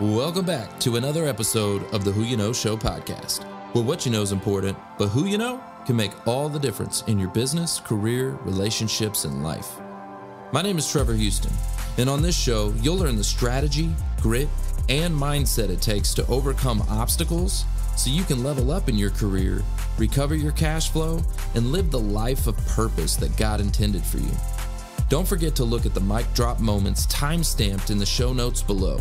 Welcome back to another episode of the Who You Know Show podcast, where what you know is important, but who you know can make all the difference in your business, career, relationships, and life. My name is Trevor Houston, and on this show, you'll learn the strategy, grit, and mindset it takes to overcome obstacles so you can level up in your career, recover your cash flow, and live the life of purpose that God intended for you. Don't forget to look at the mic drop moments time stamped in the show notes below.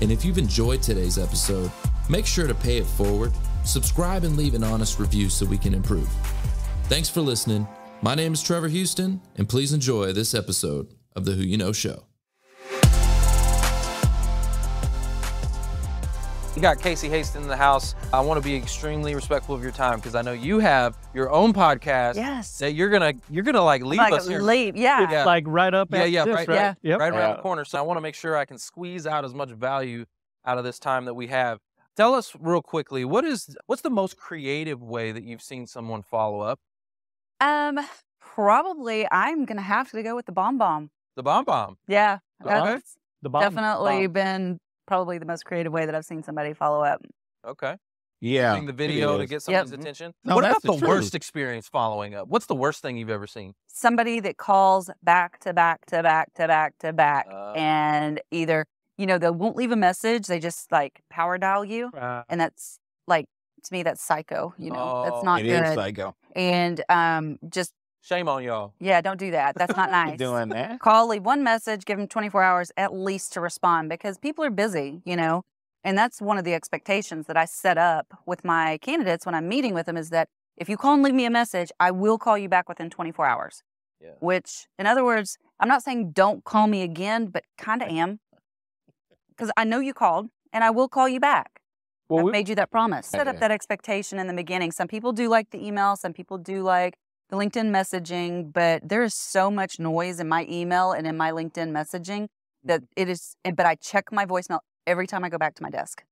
And if you've enjoyed today's episode, make sure to pay it forward, subscribe, and leave an honest review so we can improve. Thanks for listening. My name is Trevor Houston, and please enjoy this episode of the Who You Know Show. You got Casey Hasten in the house. I want to be extremely respectful of your time because I know you have your own podcast Yes. that you're gonna you're gonna like leave like us here. leave. Yeah. Yeah. like right up Yeah, at yeah, this, right, right? Yeah. Yep. right around Yeah. the corner. So I want to make sure I can squeeze out as much value out of this time that we have. Tell us real quickly, what is what's the most creative way that you've seen someone follow up? Um, probably I'm gonna have to go with the bomb bomb. The bomb bomb. Yeah. Okay. The bomb. definitely bomb. been probably the most creative way that I've seen somebody follow up. Okay. Yeah. Using the video to is. get Yep. somebody's attention. No, what about the the, worst experience following up? What's the worst thing you've ever seen? Somebody that calls back to back to back to back to back Uh. and either, you know, they won't leave a message, they just like power dial you. Uh, And that's like to me that's psycho, you know. Oh, that's not It is good. psycho. and um just Shame on y'all. yeah, don't do that. That's not nice. Doing that. call, leave one message, give them 24 hours at least to respond because people are busy, you know. And that's one of the expectations that I set up with my candidates when I'm meeting with them is that if you call and leave me a message, I will call you back within 24 hours. Yeah. Which, in other words, I'm not saying don't call me again, but kind of am. Because I know you called and I will call you back. well, I've we, made you that promise. Set up that expectation in the beginning. Some people do like the email, some people do like the LinkedIn messaging, but there is so much noise in my email and in my LinkedIn messaging that it is, but I check my voicemail every time I go back to my desk.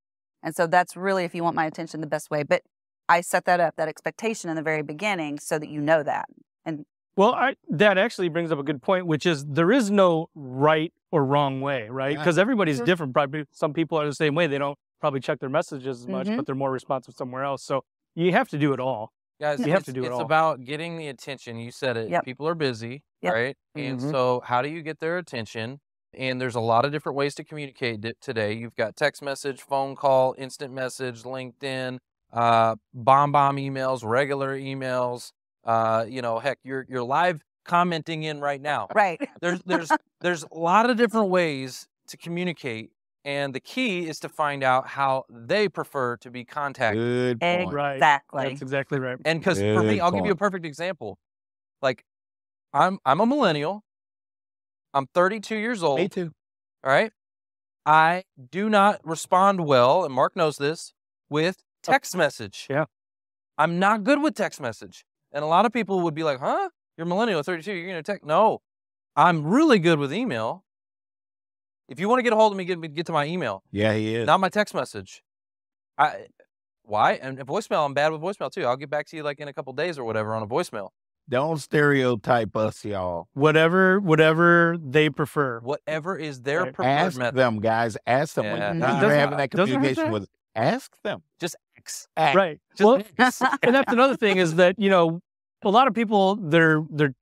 And so that's really, if you want my attention, the best way. But I set that up, that expectation in the very beginning so that you know that. And well, I, that actually brings up a good point, which is there is no right or wrong way, right? Yeah. Because everybody's Mhm. different. Probably some people are the same way. They don't probably check their messages as much, Mhm. but they're more responsive somewhere else. So you have to do it all. Guys, You have to do it it's all. about getting the attention. You said it. Yep. People are busy, Yep. right? And Mhm. so, how do you get their attention? And there's a lot of different ways to communicate today. You've got text message, phone call, instant message, LinkedIn, uh, bomb bomb emails, regular emails. Uh, you know, heck, you're you're live commenting in right now. Right. There's there's there's a lot of different ways to communicate, and the key is to find out how they prefer to be contacted. Good point. Right. Exactly. That's exactly right. And because for me, Good I'll give you a perfect example. Like, I'm I'm a millennial. I'm 32 years old. Me too. All right. I do not respond well, and Mark knows this, with oh, text message. Yeah. I'm not good with text message. And a lot of people would be like, huh? You're millennial, 32, you're going to text. No, I'm really good with email. If you want to get a hold of me, get, me- get to my email, Yeah, he is. not my text message. I Why? And voicemail, I'm bad with voicemail too. I'll get back to you like in a couple days or whatever on a voicemail. Don't stereotype us, y'all. Whatever, whatever they prefer. Whatever is their Right. preferred Ask method. them, guys. Ask them Yeah. when you're Doesn't- having that communication with. Ask them. Just X. Ask. Right. Just well, X. and that's another thing is that you know a lot of people they're they're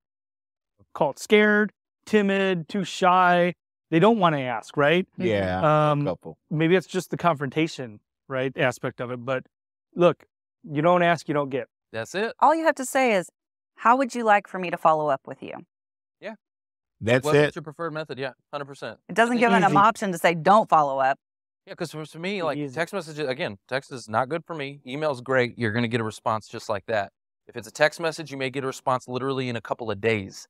called scared, timid, too shy. They don't want to ask, right? Yeah. Um, couple. maybe it's just the confrontation, right, aspect of it. But look, you don't ask, you don't get. That's it. All you have to say is, how would you like for me to follow up with you? Yeah. That's What- it. What's your preferred method? Yeah, 100%. It doesn't give them an option to say don't follow up. Yeah, because for, for me, like Easy. text messages, again, text is not good for me. Email's great. You're going to get a response just like that. If it's a text message, you may get a response literally in a couple of days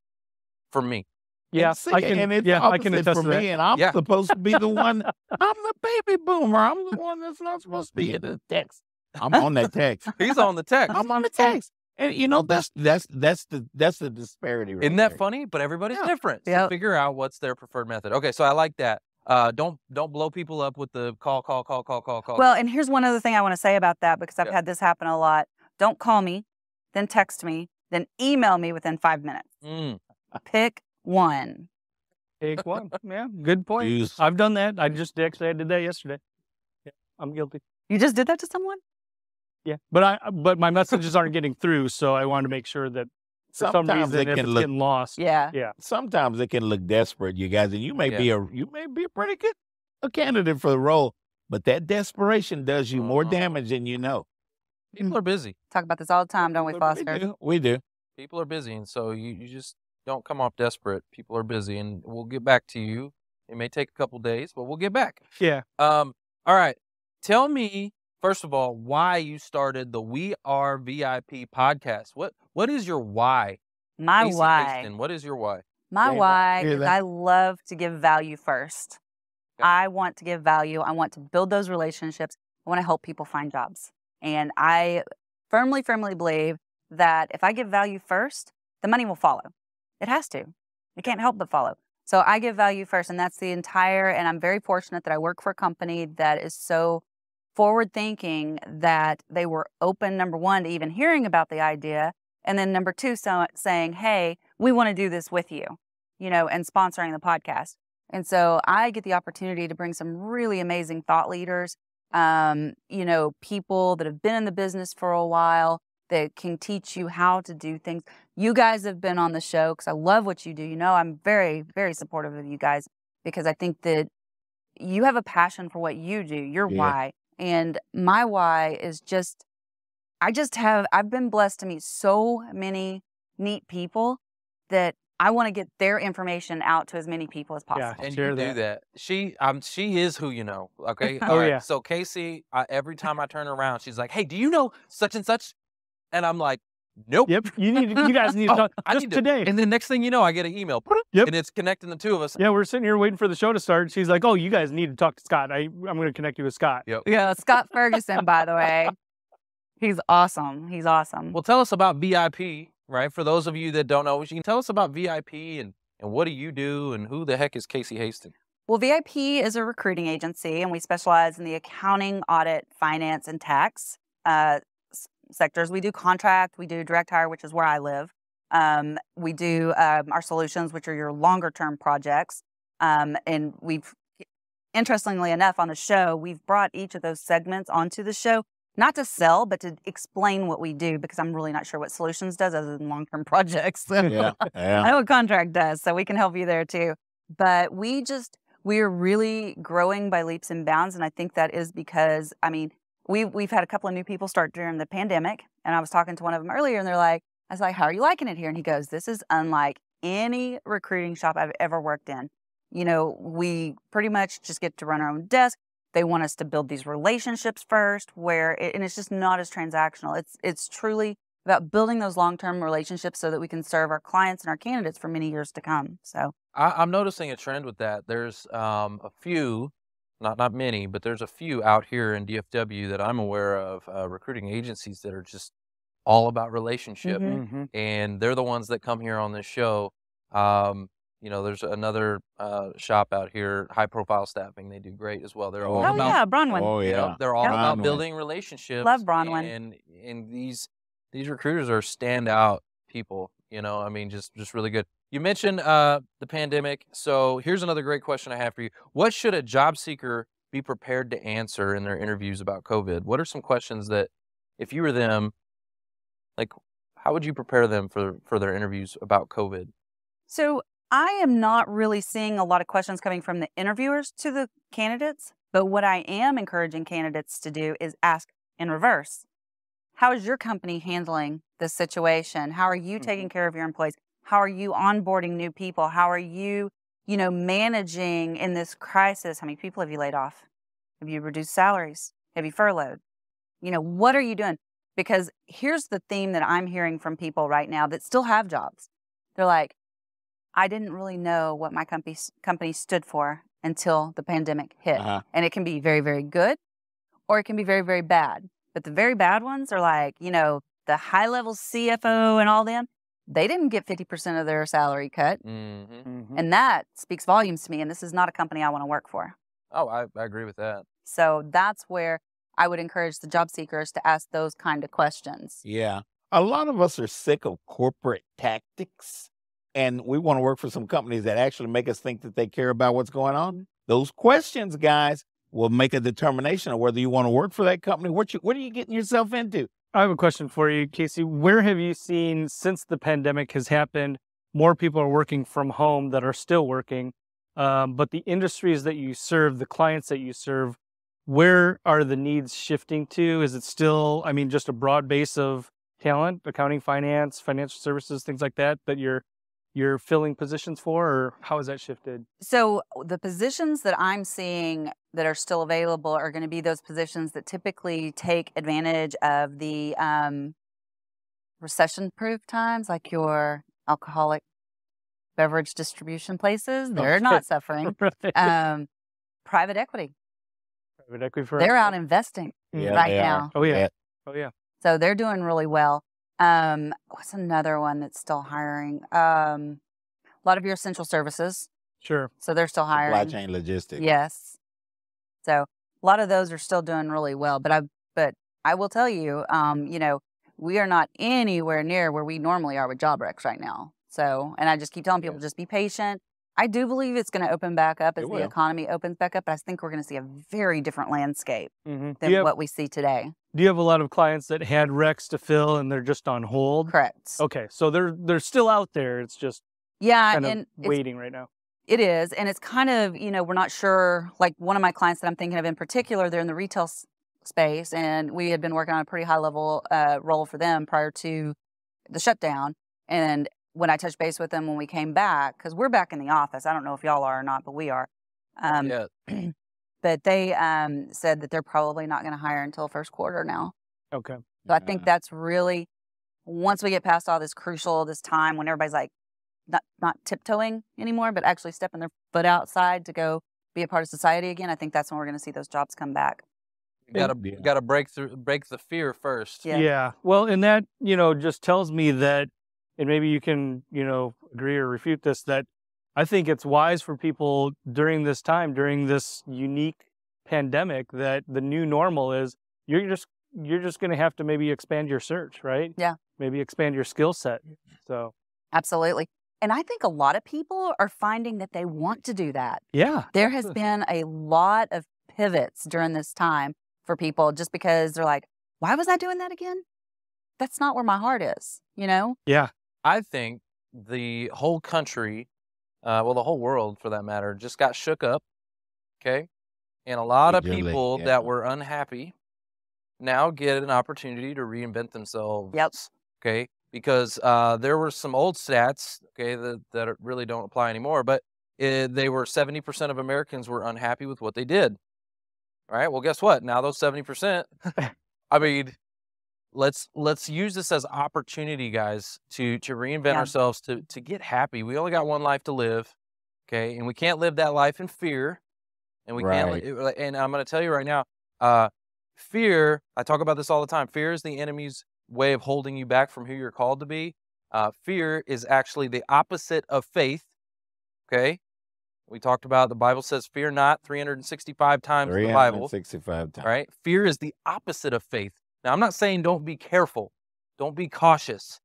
from me. Yeah, And see, I can. and it's yeah, I can opposite attest for to that. me, and I'm Yeah. supposed to be the one. I'm the baby boomer. I'm the one that's not supposed to be in the text. I'm on that text. He's on the text. I'm on the text, and you know that's that's that's the that's the disparity. Right Isn't that there. funny? But everybody's Yeah. different. So Yep. figure out what's their preferred method. Okay, so I like that. Uh, don't don't blow people up with the call, call, call, call, call, call. Well, and here's one other thing I want to say about that because I've Yeah. had this happen a lot. Don't call me, then text me, then email me within five minutes. Mm. Pick one. Take one. Yeah, good point. Use- I've done that. I just actually I did that yesterday. I'm guilty. You just did that to someone? Yeah, but I but my messages aren't getting through, so I wanted to make sure that for some Sometimes reason it if can it's look getting lost. Yeah. Yeah. sometimes it can look desperate, you guys, and you may Yeah. be a you may be a pretty good a candidate for the role, but that desperation does you more Uh-huh. damage than you know. People are busy. Talk about this all the time, don't we, We Foster? do. We do. People are busy, and so you, you just don't come off desperate. People are busy, and we'll get back to you. It may take a couple days, but we'll get back. Yeah. Um. All right. Tell me first of all why you started the We Are VIP podcast. What What is your why? My Casey why. Hasten, what is your why? My Yeah, why hear is that. I love to give value first. Yeah. I want to give value. I want to build those relationships. I want to help people find jobs. And I firmly, firmly believe that if I give value first, the money will follow. It has to. It can't help but follow. So I give value first, and that's the entire. And I'm very fortunate that I work for a company that is so forward thinking that they were open, number one, to even hearing about the idea. And then number two, so, saying, hey, we want to do this with you, you know, and sponsoring the podcast. And so I get the opportunity to bring some really amazing thought leaders, um, you know, people that have been in the business for a while that can teach you how to do things. You guys have been on the show because I love what you do. You know, I'm very, very supportive of you guys because I think that you have a passion for what you do, your Yeah. why. And my why is just, I just have, I've been blessed to meet so many neat people that I want to get their information out to as many people as Yeah. possible. And Share you do that. that. She um she is who you know. Okay. Oh, All right, yeah. So Casey, I, every time I turn around, she's like, "Hey, do you know such and such?" And I'm like, "Nope." Yep. You need. to- You guys need to Oh, talk I just need to- today. And then next thing you know, I get an email. Yep. And it's connecting the two of us. yeah, we're sitting here waiting for the show to start. She's like, "Oh, you guys need to talk to Scott. I I'm going to connect you with Scott." Yep. Yeah, Scott Ferguson, by the way. He's awesome. He's awesome. Well, tell us about VIP, right? For those of you that don't know, you can tell us about VIP and and what do you do and who the heck is Casey Hasten? Well, VIP is a recruiting agency, and we specialize in the accounting, audit, finance, and tax uh, s- sectors. We do contract, we do direct hire, which is where I live. Um, we do um, our solutions, which are your longer term projects. Um, and we've, interestingly enough, on the show, we've brought each of those segments onto the show, not to sell, but to explain what we do, because I'm really not sure what solutions does other than long term projects. So- Yeah. Yeah. I know what contract does, so we can help you there too. But we just we are really growing by leaps and bounds, and I think that is because I mean we we've had a couple of new people start during the pandemic, and I was talking to one of them earlier, and they're like, I was like, "How are you liking it here?" And he goes, "This is unlike any recruiting shop I've ever worked in. You know, we pretty much just get to run our own desk. They want us to build these relationships first, where it, and it's just not as transactional. It's it's truly about building those long term relationships so that we can serve our clients and our candidates for many years to come. So, I, I'm noticing a trend with that. There's um, a few, not not many, but there's a few out here in DFW that I'm aware of uh, recruiting agencies that are just all about relationship, Mhm. Mm-hmm. and they're the ones that come here on this show. Um, you know, there's another uh, shop out here, high profile staffing. They do great as well. They're all Oh, oh, about yeah, Bronwyn. Oh you know, yeah. they're all Yep. about Bronwyn. building relationships. Love Bronwyn. And and these these recruiters are standout people. You know, I mean, just just really good. You mentioned uh, the pandemic, so here's another great question I have for you. What should a job seeker be prepared to answer in their interviews about COVID? What are some questions that, if you were them, like, how would you prepare them for for their interviews about COVID? So, I am not really seeing a lot of questions coming from the interviewers to the candidates, but what I am encouraging candidates to do is ask in reverse. How is your company handling this situation? How are you taking care of your employees? How are you onboarding new people? How are you, you know, managing in this crisis? How many people have you laid off? Have you reduced salaries? Have you furloughed? You know, what are you doing? Because here's the theme that I'm hearing from people right now that still have jobs. They're like, I didn't really know what my company company stood for until the pandemic hit. Uh-huh. And it can be very, very good or it can be very, very bad. But the very bad ones are like, you know, the high level CFO and all them, they didn't get 50% of their salary cut. Mm-hmm. Mm-hmm. And that speaks volumes to me. And this is not a company I want to work for. Oh, I, I agree with that. So that's where I would encourage the job seekers to ask those kind of questions. Yeah. A lot of us are sick of corporate tactics and we want to work for some companies that actually make us think that they care about what's going on. Those questions, guys, will make a determination of whether you want to work for that company. What you what are you getting yourself into? I have a question for you, Casey. Where have you seen since the pandemic has happened, more people are working from home that are still working, um, but the industries that you serve, the clients that you serve, where are the needs shifting to? Is it still, I mean, just a broad base of talent, accounting, finance, financial services, things like that, that you're you're filling positions for, or how has that shifted? So the positions that I'm seeing that are still available are going to be those positions that typically take advantage of the um, recession-proof times, like your alcoholic beverage distribution places. They're Okay. not suffering. Right. Um, private equity. Private equity firms. They're out investing Yeah, right they are. now. Oh yeah. Yeah. Oh yeah. So they're doing really well. Um, what's another one that's still hiring? Um, a lot of your essential services. Sure. So they're still hiring. Supply chain logistics. Yes. So a lot of those are still doing really well. But I but I will tell you, um, you know, we are not anywhere near where we normally are with job recs right now. So and I just keep telling people just be patient. I do believe it's going to open back up as the economy opens back up, but I think we're going to see a very different landscape hmm than have, what we see today. do you have a lot of clients that had recs to fill and they're just on hold? Correct. Okay, so they're they're still out there. It's just Yeah, kind and of waiting right now. It is, and it's kind of you know we're not sure. Like one of my clients that I'm thinking of in particular, they're in the retail s- space, and we had been working on a pretty high level uh, role for them prior to the shutdown. And when I touched base with them when we came back, because we're back in the office, I don't know if y'all are or not, but we are. Um, yeah. But they um, said that they're probably not going to hire until first quarter now. Okay. So I think that's really once we get past all this crucial this time when everybody's like not not tiptoeing anymore, but actually stepping their foot outside to go be a part of society again. I think that's when we're going to see those jobs come back. You gotta Yeah. gotta break through break the fear first. Yeah. Yeah. Well, and that, you know, just tells me that, and maybe you can, you know, agree or refute this, that I think it's wise for people during this time, during this unique pandemic, that the new normal is you're just you're just going to have to maybe expand your search, right? Yeah. Maybe expand your skill set. So Absolutely. And I think a lot of people are finding that they want to do that. yeah, There has been a lot of pivots during this time for people just because they're like, why was I doing that again? That's not where my heart is, you know? yeah, I think the whole country, uh, well, the whole world for that matter, just got shook up. Okay. And a lot of Usually, people yeah. that were unhappy now get an opportunity to reinvent themselves. Yep. Okay. Because uh, there were some old stats, okay, that, that really don't apply anymore, but uh they were 70% of Americans were unhappy with what they did. All right. Well, guess what? Now those 70%, I mean, let's let's use this as opportunity guys to to reinvent Yeah. ourselves to to get happy we only got one life to live okay and we can't live that life in fear and we can't Right. it- and i'm going to tell you right now uh fear i talk about this all the time fear is the enemy's way of holding you back from who you're called to be uh fear is actually the opposite of faith okay we talked about the bible says fear not 365 times in the bible 365 times. right? Fear is the opposite of faith. Now, I'm not saying don't be careful, don't be cautious,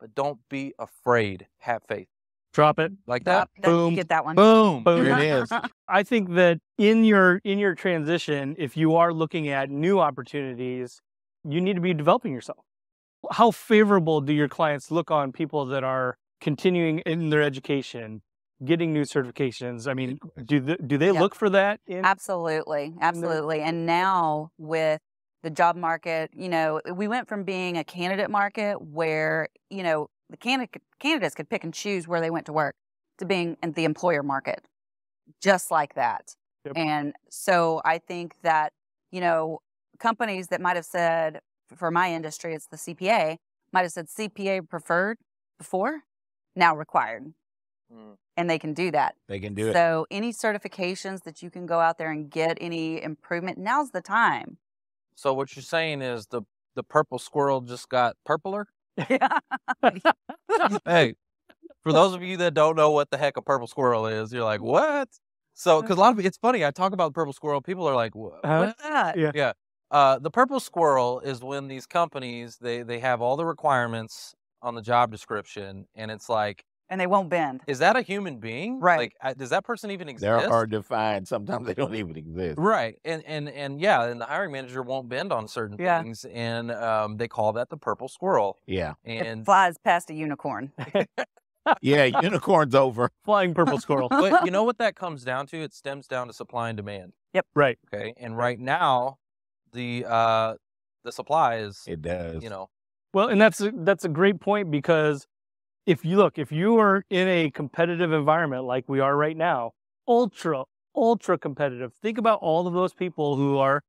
but don't be afraid. Have faith. drop it. Like that? That- Boom. Get that one. Boom. Boom. Here it is. I think that in your in your transition, if you are looking at new opportunities, you need to be developing yourself. How favorable do your clients look on people that are continuing in their education, getting new certifications? I mean, do the, do they Yeah. look for that? In, Absolutely, absolutely. And now with the job market, you know, we went from being a candidate market where, you know, the candidate, candidates could pick and choose where they went to work to being in the employer market, just like that. Yep. And so I think that, you know, companies that might have said, for my industry, it's the CPA, might have said CPA preferred before, now required. Mm. And they can do that. They can do it. So any certifications that you can go out there and get any improvement, now's the time. So what you're saying is the the purple squirrel just got purpler? Yeah. hey, for those of you that don't know what the heck a purple squirrel is, you're like, what? So, because a lot of it's funny, I talk about the purple squirrel, people are like, what? Huh? What's that? Yeah. Uh, the purple squirrel is when these companies they they have all the requirements on the job description, and it's like and they won't bend. Is that a human being? Right. Like, does that person even exist? They're hard to find. Sometimes they don't even exist. Right, and and and yeah, and the hiring manager won't bend on certain Yeah. things, and um, they call that the purple squirrel. Yeah. And it flies past a unicorn. Yeah. Unicorn's over. Flying purple squirrel. but you know what that comes down to? It stems down to supply and demand. Yep. Right. Okay, and right now, the uh, the supply is It does. you know Well, and that's a, that's a great point because if you look, if you are in a competitive environment like we are right now, ultra ultra competitive. Think about all of those people who are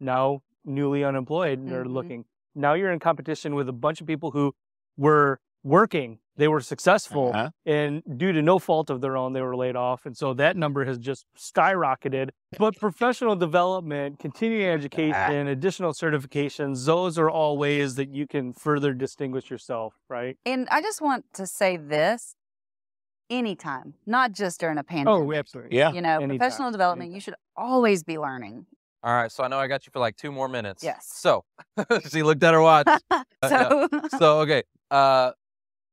now newly unemployed and are Mhm. looking. Now you're in competition with a bunch of people who were working, they were successful, Uh-huh. and due to no fault of their own, they were laid off. And so that number has just skyrocketed. But professional development, continuing education, additional certifications, those are all ways that you can further distinguish yourself, right? And I just want to say this anytime, not just during a pandemic. Oh, absolutely. Yeah. You know, anytime, professional development, you should always be learning. All right, so I know I got you for like two more minutes. Yes. So she looked at her watch. Uh, yeah. so, so okay, uh,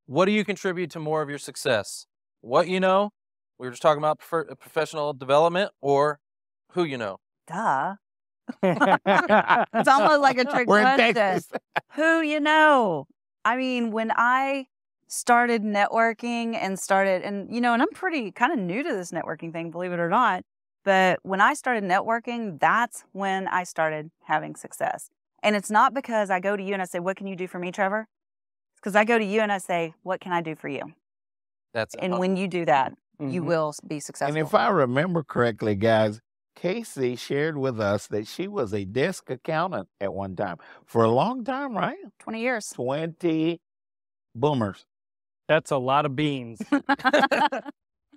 what do you contribute to more of your success? What you know? We were just talking about prefer- uh, professional development, or who you know. duh. It's almost like a trick We're question. Who you know? I mean, when I started networking and started, and you know, and I'm pretty kind of new to this networking thing, believe it or not. But when I started networking, that's when I started having success. And it's not because I go to you and I say, What can you do for me, Trevor? It's because I go to you and I say, What can I do for you? That's And when you do that, you Mhm. will be successful. And if I remember correctly, guys, Casey shared with us that she was a desk accountant at one time for a long time, right? 20 years. 20 boomers. That's a lot of beans. wow.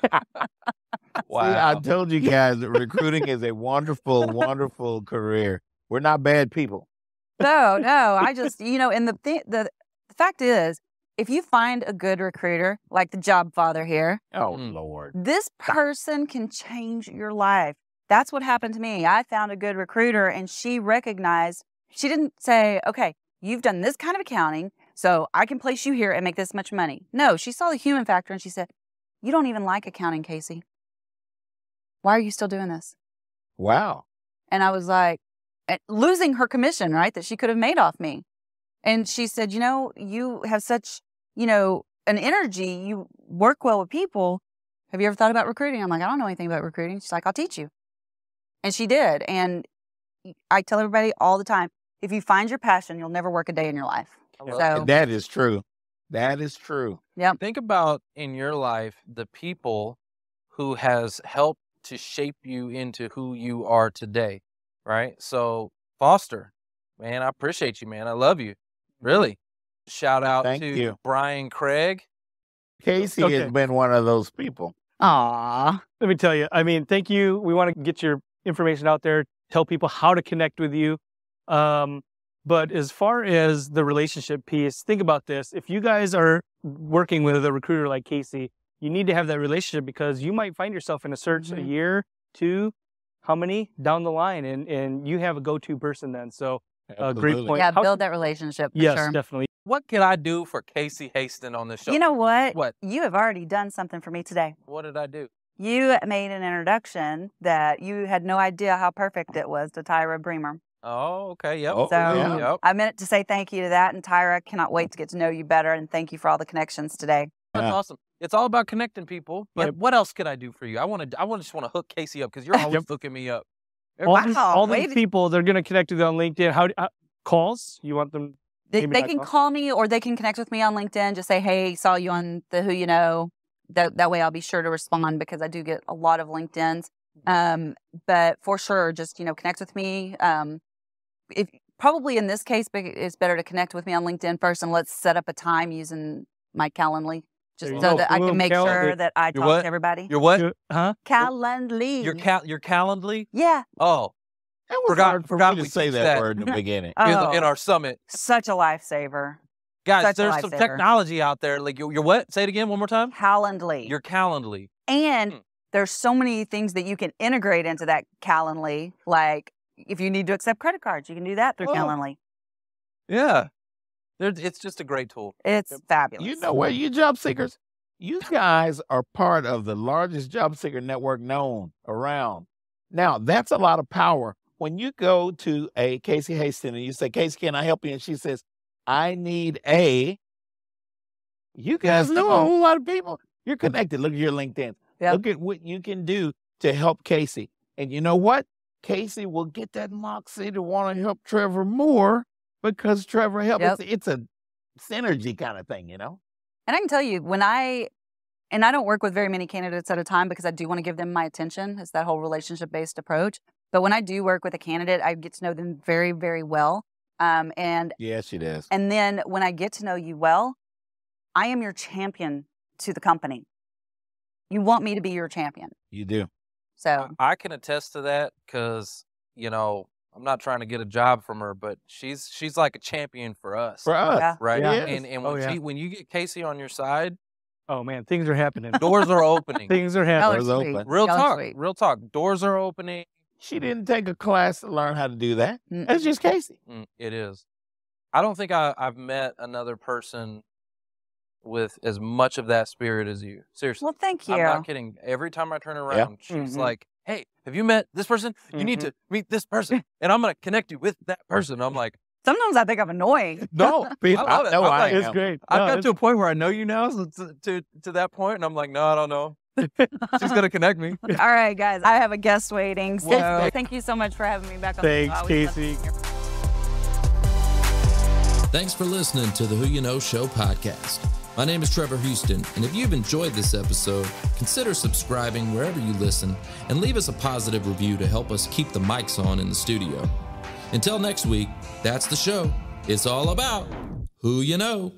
See, I told you guys that recruiting is a wonderful, wonderful career. We're not bad people. no, no. I just, you know, and the thing, the, the fact is, if you find a good recruiter, like the job father here, Oh, Mm. Lord. this person can change your life. That's what happened to me. I found a good recruiter and she recognized, she didn't say, okay, you've done this kind of accounting, so I can place you here and make this much money. No, she saw the human factor and she said, you don't even like accounting, Casey. Why are you still doing this? Wow. And I was like, eh, losing her commission, right? That she could have made off me. And she said, you know, you have such, you know, an energy. You work well with people. Have you ever thought about recruiting? I'm like, I don't know anything about recruiting. She's like, I'll teach you. And she did. And I tell everybody all the time, if you find your passion, you'll never work a day in your life. So- That is true. That is true. Yeah. Think about in your life the people who has helped to shape you into who you are today, right? So Foster, man, I appreciate you, man. I love you, really. Shout out Thank to you. Brian Craig. Casey Okay. has been one of those people. Aw. Let me tell you, I mean, thank you. We want to get your information out there, tell people how to connect with you. Um, but as far as the relationship piece, think about this. If you guys are working with a recruiter like Casey, you need to have that relationship because you might find yourself in a search a Mhm. year, two, how many down the line, and, and you have a go to person then. So, uh, great point. Yeah, How- build that relationship for yes, sure. definitely. What can I do for Casey Hasten on this show? You know what? What? You have already done something for me today. What did I do? You made an introduction that you had no idea how perfect it was to Tyra Bremer. Oh, okay. Yep. Oh, So yeah. Yep. I meant to say thank you to that. And Tyra, cannot wait to get to know you better. And thank you for all the connections today. That's Yeah. awesome. It's all about connecting people. But Yep. what else could I do for you? I want to. I want to just want to hook Casey up because you're always Yep. hooking me up. All, these, all these people, they're going to connect with you on LinkedIn. How, uh, calls? You want them? They, they can call. call me or they can connect with me on LinkedIn. Just say, hey, saw you on the Who You Know. That, that way I'll be sure to respond because I do get a lot of LinkedIn's. Um, but for sure, just, you know, connect with me. Um, if probably in this case, it's better to connect with me on LinkedIn first and let's set up a time using my Calendly just so go. that I can make Calendly. sure that I talk what? to everybody. Your what? You- Huh? Calendly. Your cal your Calendly? yeah. Oh, That was Forgot- hard for forgot me to say that, that. word in the beginning. in, the- Oh, in our summit, such a lifesaver. guys. Such a there's some technology out there. Like your, your what? Say it again one more time. Calendly. Your Calendly. and Hmm. there's so many things that you can integrate into that Calendly. Like if you need to accept credit cards, you can do that through Oh. Calendly. Yeah. There, it's just a great tool. It's fabulous. You know where you job seekers? You guys are part of the largest job seeker network known around. Now, that's a lot of power. When you go to a Casey Hasten and you say, Casey, can I help you? And she says, I need a, you guys know a whole lot of people. You're connected. Look at your LinkedIn. Yep. Look at what you can do to help Casey. And you know what? Casey will get that moxie to want to help Trevor more because Trevor helps. Yep. It's, it's a synergy kind of thing, you know? And I can tell you, when I, and I don't work with very many candidates at a time because I do want to give them my attention. It's that whole relationship based approach. But when I do work with a candidate, I get to know them very, very well. Um, and Yes, she does. and then when I get to know you well, I am your champion to the company. You want me to be your champion. You do. So I can attest to that because you know I'm not trying to get a job from her, but she's she's like a champion for us, For us. Yeah. right? Yeah. And and Oh, when yeah. she when you get Casey on your side, Oh man, things are happening. doors are opening. things are happening. are Doors sweet. open. Real Y'all talk, sweet. real talk. Doors are opening. She didn't take a class to learn how to do that. Mm. That's just Casey. Mm, it is. I don't think I, I've met another person with as much of that spirit as you. Seriously. Well, thank you. I'm not kidding. Every time I turn around, she's Mhm. like, "Hey, have you met this person? You need Mhm. to meet this person, and I'm gonna connect you with that person." I'm like, Sometimes I think I'm annoying. "No, I love it. know I'm like. It's great. I've No, got it's- to a point where I know you now, so to, to to that point, and I'm like, no, I don't know. She's gonna connect me. All right, guys. I have a guest waiting. So Well, thank you so much for having me back on the Thanks, show. I always love Casey. Thanks for listening to the Who You Know Show podcast. My name is Trevor Houston, and if you've enjoyed this episode, consider subscribing wherever you listen and leave us a positive review to help us keep the mics on in the studio. Until next week, that's the show. It's all about who you know.